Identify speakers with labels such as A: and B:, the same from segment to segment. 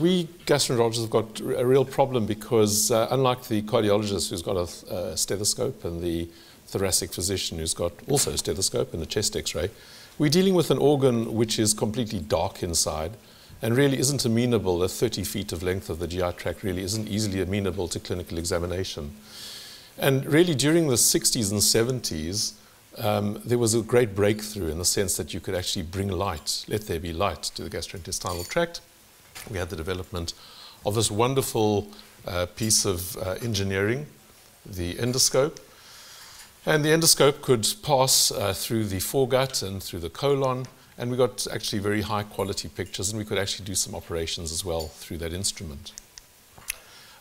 A: we gastroenterologists have got a real problem because, uh, unlike the cardiologist who's got a, a, stethoscope and the thoracic physician who's got also a stethoscope and a chest x ray, we're dealing with an organ which is completely dark inside and really isn't amenable, the 30 feet of length of the GI tract really isn't easily amenable to clinical examination. And really, during the 60s and 70s, um, there was a great breakthrough in the sense that you could actually bring light, let there be light, to the gastrointestinal tract. We had the development of this wonderful uh, piece of uh, engineering, the endoscope. And the endoscope could pass uh, through the foregut and through the colon, and we got actually very high quality pictures, and we could actually do some operations as well through that instrument.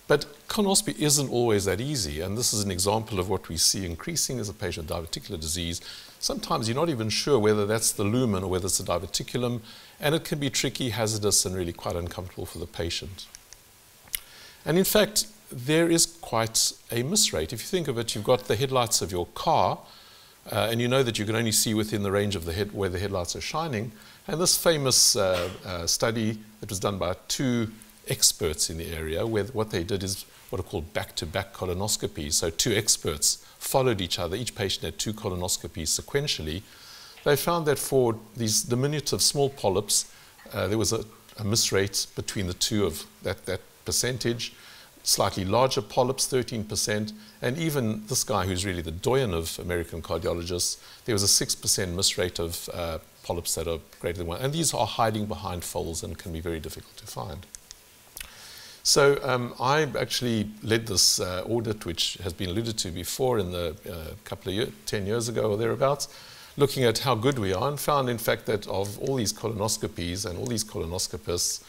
A: But colonoscopy isn't always that easy, and this is an example of what we see increasing as a patient with diverticular disease. Sometimes you're not even sure whether that's the lumen or whether it's the diverticulum, and it can be tricky, hazardous, and really quite uncomfortable for the patient. And in fact, there is quite a miss rate. If you think of it, you've got the headlights of your car, uh, and you know that you can only see within the range of the head where the headlights are shining. And this famous uh, uh, study that was done by two experts in the area where what they did is what are called back-to-back colonoscopies. So two experts followed each other. Each patient had two colonoscopies sequentially. They found that for these diminutive small polyps, uh, there was a, a miss rate between the two of that, that percentage. Slightly larger polyps, 13%, and even this guy who's really the doyen of American cardiologists, there was a 6% miss rate of uh, polyps that are greater than one. And these are hiding behind folds and can be very difficult to find. So um, I actually led this uh, audit, which has been alluded to before in the uh, couple of years, 10 years ago or thereabouts, looking at how good we are and found, in fact, that of all these colonoscopies and all these colonoscopists,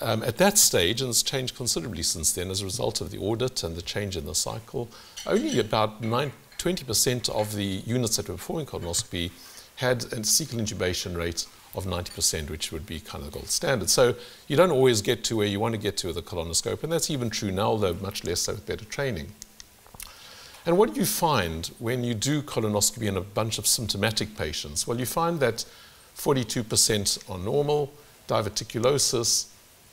A: um, at that stage, and it's changed considerably since then as a result of the audit and the change in the cycle, only about 9, 20% of the units that were performing colonoscopy had a cecal intubation rate of 90%, which would be kind of the gold standard. So you don't always get to where you want to get to with a colonoscope, and that's even true now, although much less so with better training. And what do you find when you do colonoscopy in a bunch of symptomatic patients? Well, you find that 42% are normal, diverticulosis,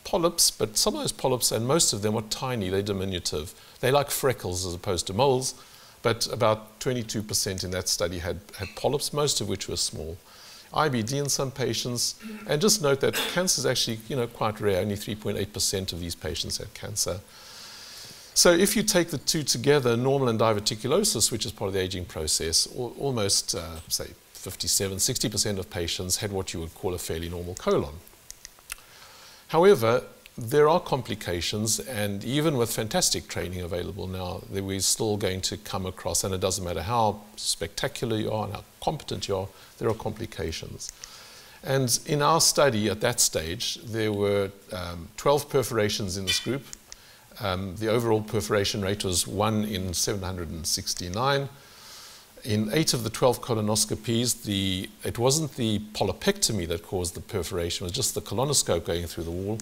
A: polyps, but some of those polyps, and most of them are tiny, they're diminutive. They like freckles as opposed to moles, but about 22% in that study had, had polyps, most of which were small. IBD in some patients. And just note that cancer is actually you know, quite rare. Only 3.8% of these patients have cancer. So if you take the two together, normal and diverticulosis, which is part of the aging process, almost, uh, say, 57, 60% of patients had what you would call a fairly normal colon. However, there are complications, and even with fantastic training available now, we're still going to come across, and it doesn't matter how spectacular you are and how competent you are, there are complications. And in our study at that stage, there were um, 12 perforations in this group. Um, the overall perforation rate was 1 in 769. In eight of the 12 colonoscopies, the, it wasn't the polypectomy that caused the perforation, it was just the colonoscope going through the wall.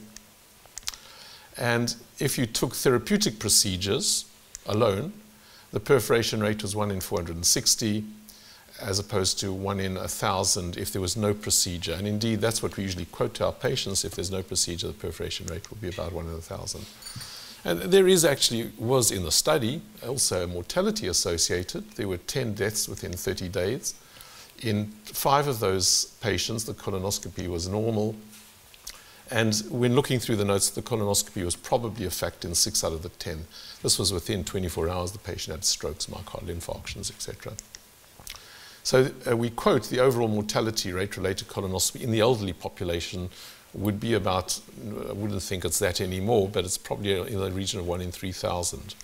A: And if you took therapeutic procedures alone, the perforation rate was 1 in 460 as opposed to 1 in 1,000 if there was no procedure. And indeed, that's what we usually quote to our patients. If there's no procedure, the perforation rate will be about 1 in 1,000. And there is actually, was in the study, also a mortality associated. There were 10 deaths within 30 days. In five of those patients, the colonoscopy was normal. And when looking through the notes, the colonoscopy was probably a fact in six out of the 10. This was within 24 hours. The patient had strokes, myocardial infarctions, etc. So uh, we quote the overall mortality rate related to colonoscopy in the elderly population would be about, I wouldn't think it's that anymore, but it's probably in the region of 1 in 3,000.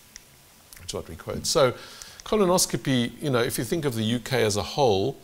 A: That's what we quote. So colonoscopy, you know, if you think of the UK as a whole,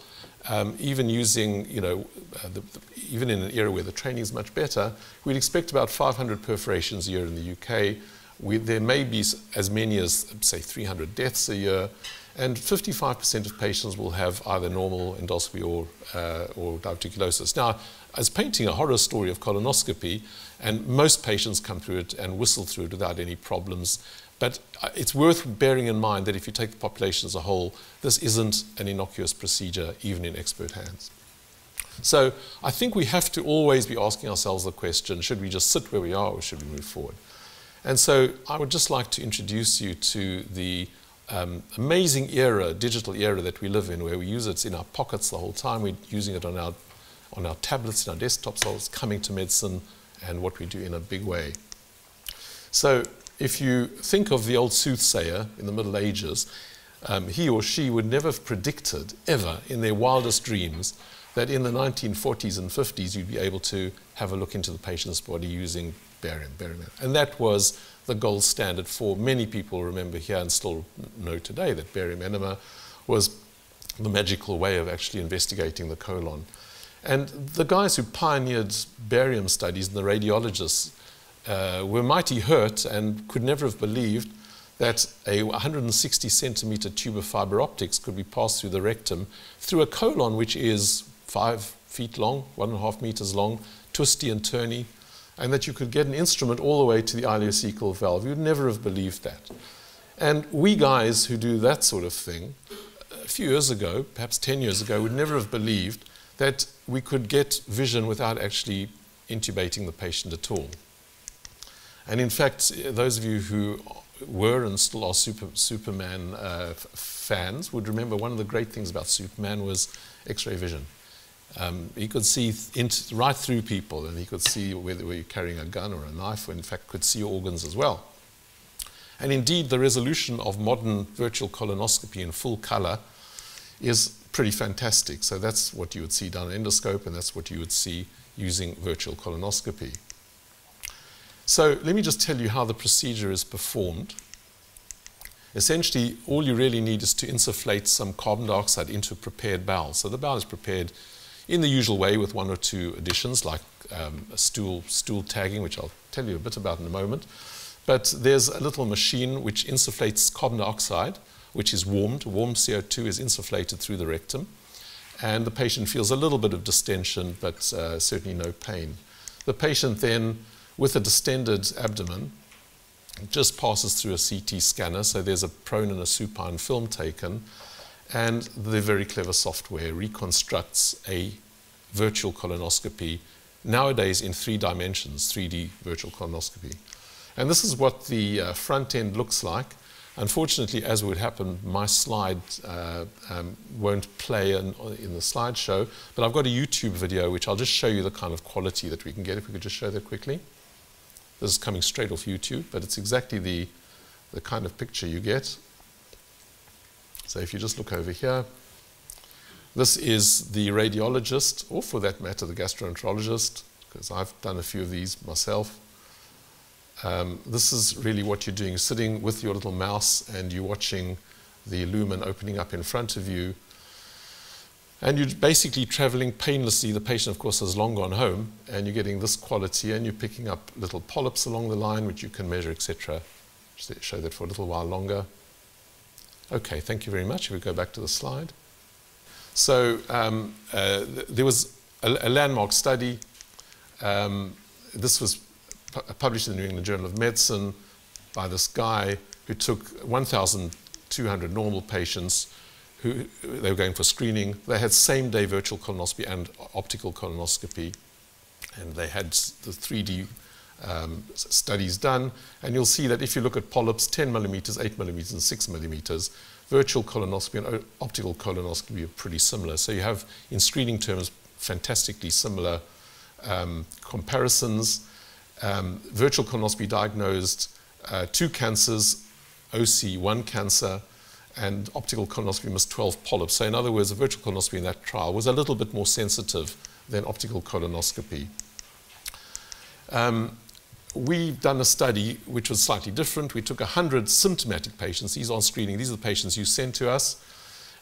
A: um, even using, you know, uh, the, the, even in an era where the training is much better, we'd expect about 500 perforations a year in the UK. We, there may be as many as, say, 300 deaths a year, and 55% of patients will have either normal endoscopy or, uh, or diverticulosis. Now, as painting a horror story of colonoscopy, and most patients come through it and whistle through it without any problems, but uh, it's worth bearing in mind that if you take the population as a whole, this isn't an innocuous procedure, even in expert hands. So I think we have to always be asking ourselves the question, should we just sit where we are or should we move forward? And so I would just like to introduce you to the um, amazing era, digital era that we live in, where we use it in our pockets the whole time. We're using it on our, on our tablets, in our desktops, so it's coming to medicine and what we do in a big way. So if you think of the old soothsayer in the Middle Ages, um, he or she would never have predicted, ever, in their wildest dreams, that in the 1940s and 50s you'd be able to have a look into the patient's body using barium, barium. And that was the gold standard for many people remember here and still know today that barium enema was the magical way of actually investigating the colon. And the guys who pioneered barium studies and the radiologists uh, were mighty hurt and could never have believed that a 160 centimeter tube of fiber optics could be passed through the rectum through a colon which is five feet long, one and a half meters long, twisty and turny, and that you could get an instrument all the way to the ileocecal valve. You'd never have believed that. And we guys who do that sort of thing, a few years ago, perhaps 10 years ago, would never have believed that we could get vision without actually intubating the patient at all. And in fact, those of you who were and still are super, Superman uh, fans would remember one of the great things about Superman was X-ray vision. Um, he could see into, right through people, and he could see whether you're carrying a gun or a knife, or in fact could see organs as well. And indeed, the resolution of modern virtual colonoscopy in full color is pretty fantastic. So that's what you would see done on endoscope, and that's what you would see using virtual colonoscopy. So let me just tell you how the procedure is performed. Essentially, all you really need is to insufflate some carbon dioxide into a prepared bowel. So the bowel is prepared in the usual way with one or two additions like um, stool, stool tagging, which I'll tell you a bit about in a moment. But there's a little machine which insufflates carbon dioxide, which is warmed. Warm CO2 is insufflated through the rectum. And the patient feels a little bit of distension, but uh, certainly no pain. The patient then, with a distended abdomen, just passes through a CT scanner. So there's a prone and a supine film taken and the very clever software reconstructs a virtual colonoscopy nowadays in three dimensions, 3D virtual colonoscopy. And this is what the uh, front end looks like. Unfortunately, as would happen, my slide uh, um, won't play in, in, the slideshow, but I've got a YouTube video which I'll just show you the kind of quality that we can get. If we could just show that quickly. This is coming straight off YouTube, but it's exactly the, the kind of picture you get. So if you just look over here, this is the radiologist, or for that matter, the gastroenterologist, because I've done a few of these myself. Um, this is really what you're doing, sitting with your little mouse and you're watching the lumen opening up in front of you. And you're basically traveling painlessly. The patient, of course, has long gone home, and you're getting this quality, and you're picking up little polyps along the line, which you can measure, etc. Show that for a little while longer. Okay, thank you very much. If we go back to the slide. So um, uh, th there was a, a landmark study. Um, this was pu published in the New England Journal of Medicine by this guy who took 1,200 normal patients who they were going for screening. They had same-day virtual colonoscopy and optical colonoscopy, and they had the 3D um, studies done, and you'll see that if you look at polyps, 10 millimeters, 8 millimeters, and 6 millimeters, virtual colonoscopy and optical colonoscopy are pretty similar. So you have, in screening terms, fantastically similar um, comparisons. Um, virtual colonoscopy diagnosed uh, two cancers, OC1 cancer, and optical colonoscopy missed 12 polyps. So in other words, a virtual colonoscopy in that trial was a little bit more sensitive than optical colonoscopy. Um, we've done a study which was slightly different. We took 100 symptomatic patients. These are on screening. These are the patients you sent to us.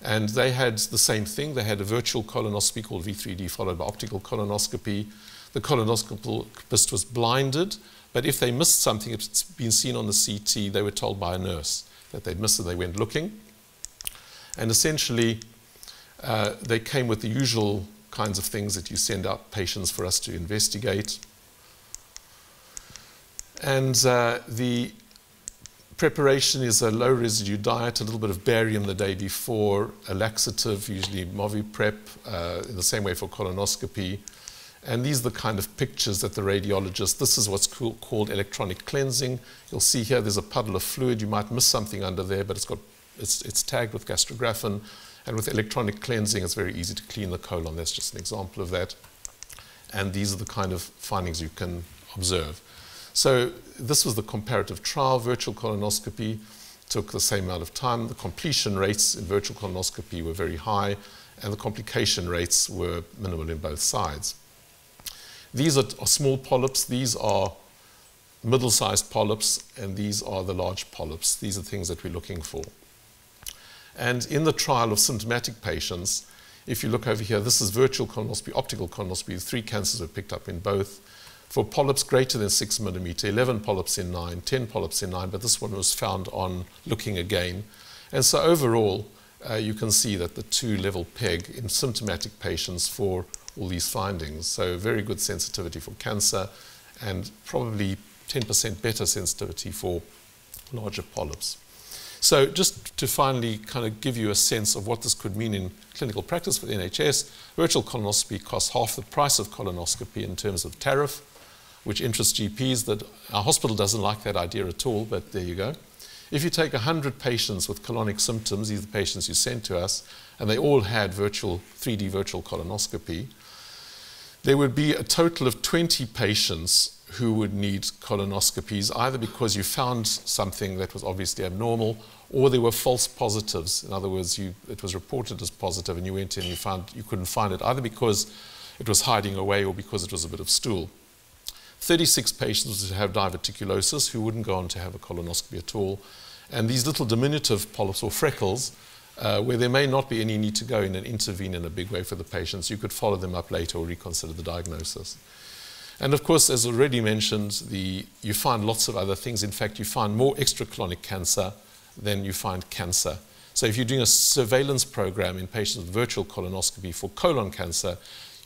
A: And they had the same thing. They had a virtual colonoscopy called V3D followed by optical colonoscopy. The colonoscopist was blinded, but if they missed something, it's been seen on the CT, they were told by a nurse that they'd missed it. They went looking. And essentially, uh, they came with the usual kinds of things that you send out patients for us to investigate. And uh, the Preparation is a low residue diet, a little bit of barium the day before, a laxative, usually Moviprep, uh, in the same way for colonoscopy. And these are the kind of pictures that the radiologist, this is what's called electronic cleansing. You'll see here there's a puddle of fluid. You might miss something under there, but it's, got, it's, it's tagged with gastrografin. And with electronic cleansing, it's very easy to clean the colon. That's just an example of that. And these are the kind of findings you can observe. So this was the comparative trial. Virtual colonoscopy took the same amount of time. The completion rates in virtual colonoscopy were very high, and the complication rates were minimal in both sides. These are, are small polyps. These are middle-sized polyps, and these are the large polyps. These are things that we're looking for. And in the trial of symptomatic patients, if you look over here, this is virtual colonoscopy, optical colonoscopy. Three cancers were picked up in both for polyps greater than 6 millimeter, 11 polyps in 9, 10 polyps in 9, but this one was found on looking again. And so overall, uh, you can see that the two level peg in symptomatic patients for all these findings. So very good sensitivity for cancer and probably 10% better sensitivity for larger polyps. So just to finally kind of give you a sense of what this could mean in clinical practice for the NHS, virtual colonoscopy costs half the price of colonoscopy in terms of tariff which interests GPs that our hospital doesn't like that idea at all, but there you go. If you take 100 patients with colonic symptoms, these are the patients you sent to us, and they all had virtual 3D virtual colonoscopy, there would be a total of 20 patients who would need colonoscopies, either because you found something that was obviously abnormal or there were false positives. In other words, you, it was reported as positive and you went in and you, found, you couldn't find it, either because it was hiding away or because it was a bit of stool. 36 patients who have diverticulosis who wouldn't go on to have a colonoscopy at all. And these little diminutive polyps or freckles, uh, where there may not be any need to go in and intervene in a big way for the patients, you could follow them up later or reconsider the diagnosis. And of course, as already mentioned, the, you find lots of other things. In fact, you find more extracolonic cancer than you find cancer. So if you're doing a surveillance program in patients with virtual colonoscopy for colon cancer,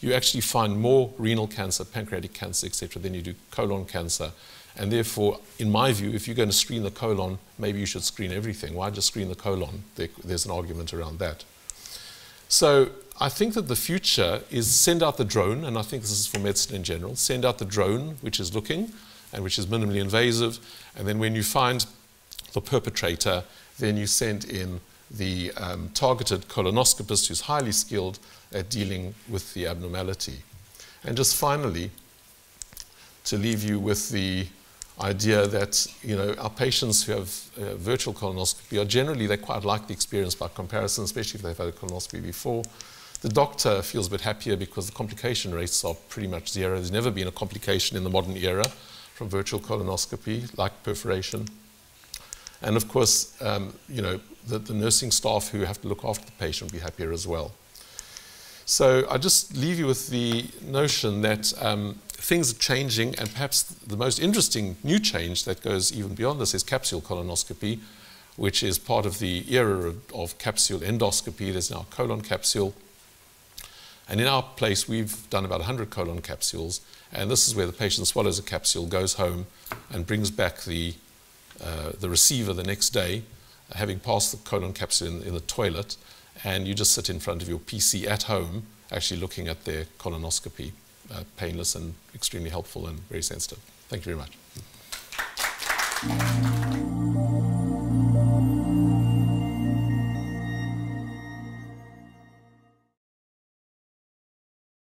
A: you actually find more renal cancer, pancreatic cancer, etc., than you do colon cancer. And therefore, in my view, if you're going to screen the colon, maybe you should screen everything. Why just screen the colon? There, there's an argument around that. So I think that the future is send out the drone, and I think this is for medicine in general, send out the drone, which is looking and which is minimally invasive, and then when you find the perpetrator, then you send in the um, targeted colonoscopist who's highly skilled at dealing with the abnormality. And just finally, to leave you with the idea that you know our patients who have uh, virtual colonoscopy are generally they quite like the experience by comparison, especially if they've had a colonoscopy before. The doctor feels a bit happier because the complication rates are pretty much zero. There's never been a complication in the modern era from virtual colonoscopy, like perforation. And of course, um, you know, the, the nursing staff who have to look after the patient will be happier as well. So I just leave you with the notion that um, things are changing, and perhaps the most interesting new change that goes even beyond this is capsule colonoscopy, which is part of the era of, of capsule endoscopy. There's now colon capsule. And in our place, we've done about 100 colon capsules, and this is where the patient swallows a capsule, goes home, and brings back the, uh, the receiver the next day, uh, having passed the colon capsule in, in, the toilet, and you just sit in front of your PC at home, actually looking at their colonoscopy. Uh, painless and extremely helpful and very sensitive. Thank you very much.